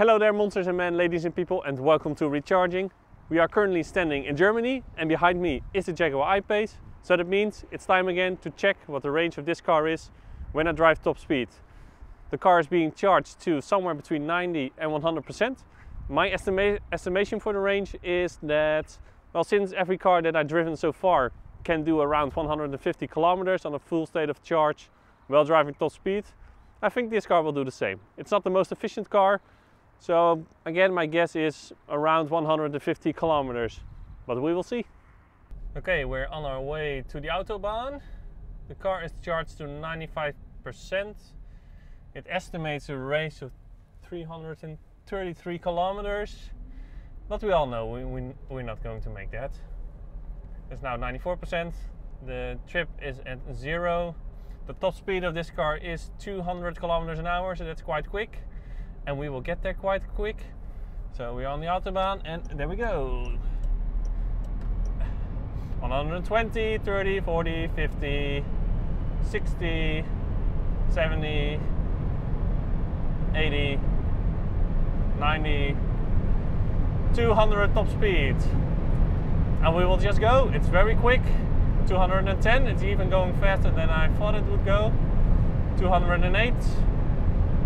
Hello there monsters and men, ladies and people and welcome to Recharging. We are currently standing in Germany and behind me is the Jaguar I-Pace. So that means it's time again to check what the range of this car is when I drive top speed. The car is being charged to somewhere between 90 and 100%. My estima estimation for the range is that, well, since every car that I've driven so far can do around 150 kilometers on a full state of charge while driving top speed, I think this car will do the same. It's not the most efficient car, so again my guess is around 150 kilometers, but we will see. Okay, we're on our way to the Autobahn. The car is charged to 95%. It estimates a range of 333 kilometers, but we all know we, we, we're not going to make that. It's now 94%. The trip is at zero the top speed of this car is 200 kilometers an hour, so that's quite quick. And we will get there quite quick. So we're on the Autobahn and there we go. 120, 30, 40, 50, 60, 70, 80, 90, 200 top speed. And we will just go. It's very quick. 210 it's even going faster than I thought it would go 208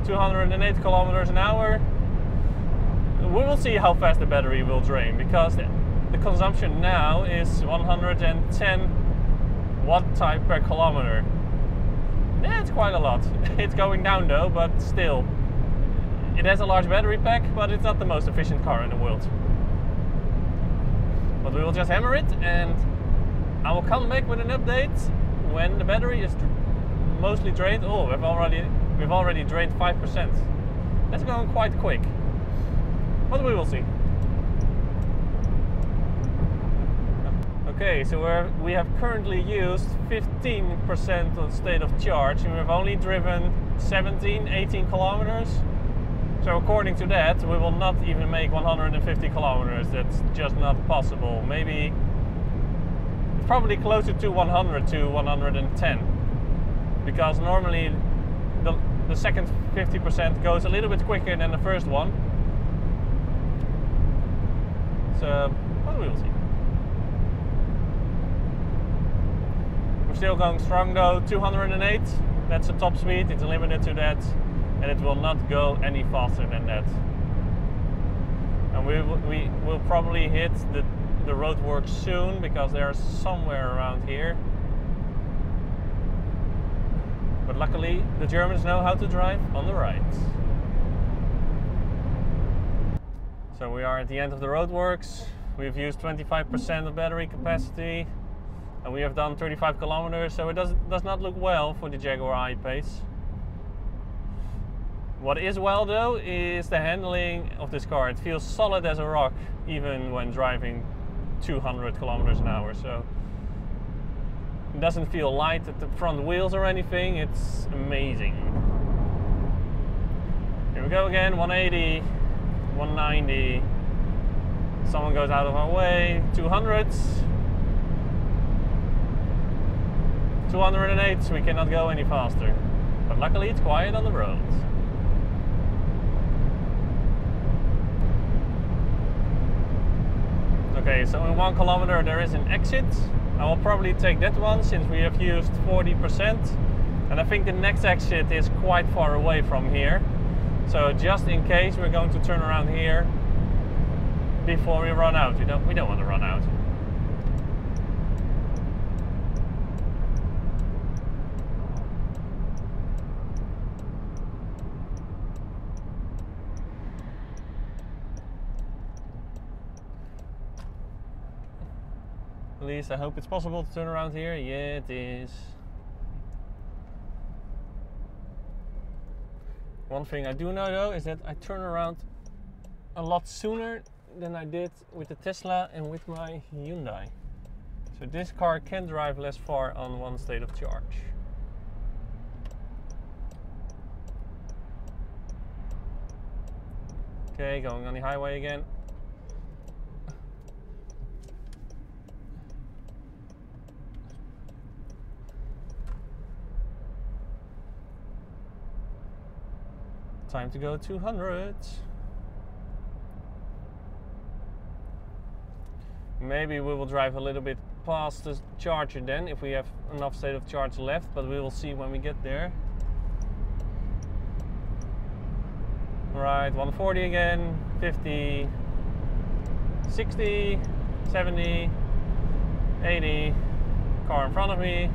208 kilometers an hour. We will see how fast the battery will drain because the, the consumption now is 110 watt type per kilometer. Yeah, it's quite a lot. It's going down though but still. It has a large battery pack but it's not the most efficient car in the world. But we will just hammer it and I will come back with an update when the battery is mostly drained. Oh, we've already we've already drained 5%. That's going quite quick. But we will see. Okay, so we're, we have currently used 15% of state of charge and we've only driven 17, 18 kilometers. So according to that, we will not even make 150 kilometers. That's just not possible. Maybe it's probably closer to 100 to 110 because normally the, second 50% goes a little bit quicker than the first one. So well, we will see. We're still going strong though. 208 that's the top speed. It's limited to that and it will not go any faster than that. And we, we will probably hit the the roadworks soon because they are somewhere around here. But luckily, the Germans know how to drive on the right. So we are at the end of the roadworks. We've used 25% of battery capacity and we have done 35 kilometers, so it does, does not look well for the Jaguar I-Pace. What is well though is the handling of this car. It feels solid as a rock even when driving 200 kilometers an hour. So it doesn't feel light at the front wheels or anything. It's amazing. Here we go again, 180, 190. Someone goes out of our way, 200s. 208, we cannot go any faster. But luckily it's quiet on the roads. Okay, so in one kilometer there is an exit. I will probably take that one since we have used 40%. And I think the next exit is quite far away from here. So just in case we're going to turn around here before we run out. We don't, we don't want to run out. At least I hope it's possible to turn around here. Yeah, it is. One thing I do know though is that I turn around a lot sooner than I did with the Tesla and with my Hyundai. So this car can drive less far on one state of charge. Okay, going on the highway again. Time to go 200. Maybe we will drive a little bit past the charger then, if we have enough state of charge left, but we will see when we get there. Right, 140 again, 50, 60, 70, 80, car in front of me,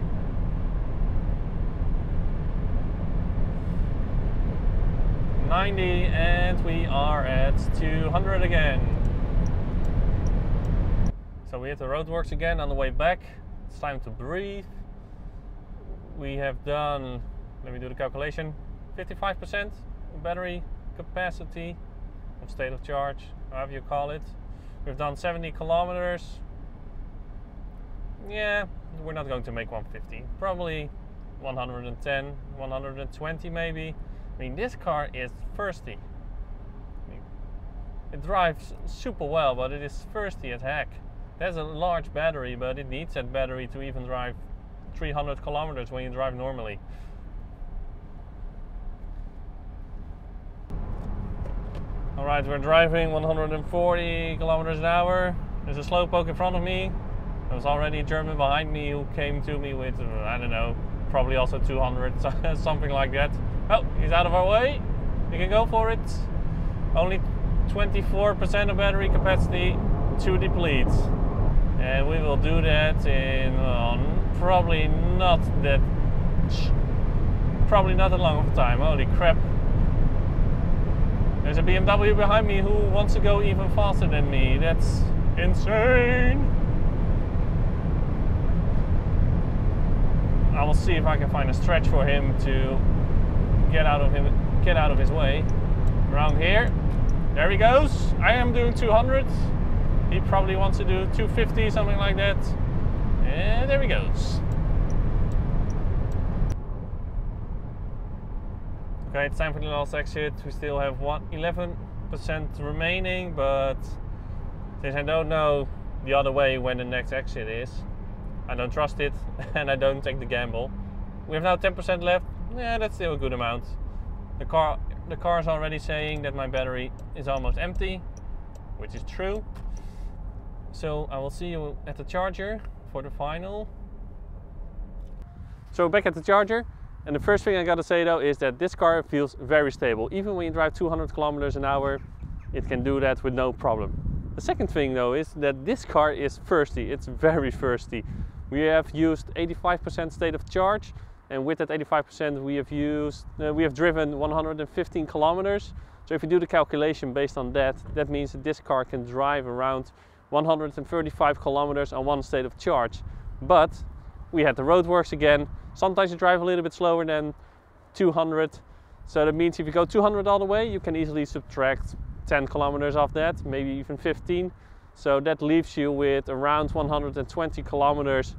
Ninety, and we are at 200 again. So we hit the roadworks again on the way back. It's time to breathe. We have done, let me do the calculation, 55% battery capacity of state of charge, however you call it. We've done 70 kilometers. Yeah, we're not going to make 150. Probably 110, 120 maybe. I mean, this car is thirsty. I mean, it drives super well, but it is thirsty as heck. There's a large battery, but it needs that battery to even drive 300 kilometers when you drive normally. All right, we're driving 140 kilometers an hour. There's a slowpoke in front of me. There was already a German behind me who came to me with, I don't know, probably also 200, something like that. Oh, he's out of our way. We can go for it. Only 24% of battery capacity to deplete. And we will do that in uh, probably not that, probably not a long time. Holy crap. There's a BMW behind me who wants to go even faster than me. That's insane. I will see if I can find a stretch for him to get out of him, get out of his way. Around here, there he goes. I am doing 200. He probably wants to do 250, something like that. And there he goes. Okay, it's time for the last exit. We still have one 11% remaining, but since I don't know the other way when the next exit is, I don't trust it and I don't take the gamble. We have now 10% left. Yeah, that's still a good amount. The car the car is already saying that my battery is almost empty, which is true. So I will see you at the charger for the final. So back at the charger. And the first thing I gotta say though is that this car feels very stable. Even when you drive 200 kilometers an hour, it can do that with no problem. The second thing though is that this car is thirsty. It's very thirsty. We have used 85% state of charge and with that 85% we have used, uh, we have driven 115 kilometers. So if you do the calculation based on that, that means that this car can drive around 135 kilometers on one state of charge. But we had the roadworks again. Sometimes you drive a little bit slower than 200. So that means if you go 200 all the way, you can easily subtract 10 kilometers off that, maybe even 15. So that leaves you with around 120 kilometers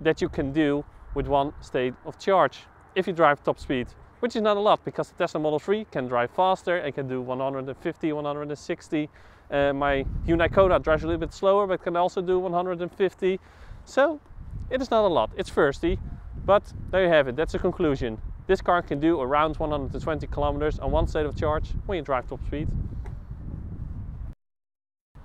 that you can do with one state of charge if you drive top speed, which is not a lot because the Tesla Model 3 can drive faster and can do 150, 160 uh, my Hyundai Kona drives a little bit slower, but can also do 150. So it is not a lot. It's thirsty, but there you have it. That's the conclusion. This car can do around 120 kilometers on one state of charge when you drive top speed.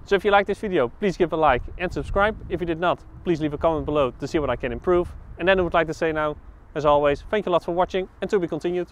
So if you like this video, please give a like and subscribe. If you did not, please leave a comment below to see what I can improve. And then I would like to say now, as always, thank you a lot for watching and to be continued.